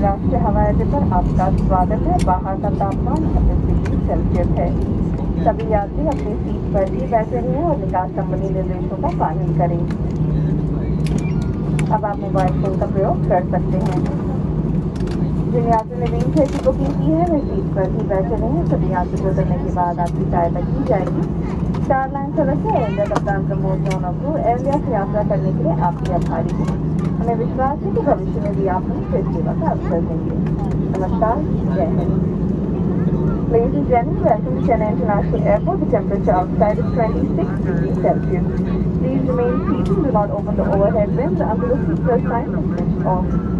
अंतर्राष्ट्रीय हवाई अड्डे पर आपका स्वागत है। बाहर का तापमान अड़तीस डिग्री सेल्सियस है। सभी यात्री अपनी सीट पर ही बैठे रहें और निकास संबंधी निर्देशों का पालन करें। अब आप मोबाइल फ़ोन का प्रयोग कर सकते हैं। जिन यात्री ने चेयर की बुकिंग की है, वे सीट पर ही बैठे रहें। सभी यात्री को उतरने के बाद आपकी सहायता की जाएगी। स्टार लाइन एयर इंडिया कप्तान प्रमोद जौन अब्रू एयर इंडिया से यात्रा करने के लिए आपके आभारी हैं हमें विश्वास है कि भविष्य में भी आप हमें इस सेवा का अवसर देंगे नमस्कार जय Hind Ladies and gentlemen, welcome to Chennai International Airport. The temperature outside is 26 degrees Celsius. Please remain seated. Do not open the overhead bins until the seatbelt sign is switched off.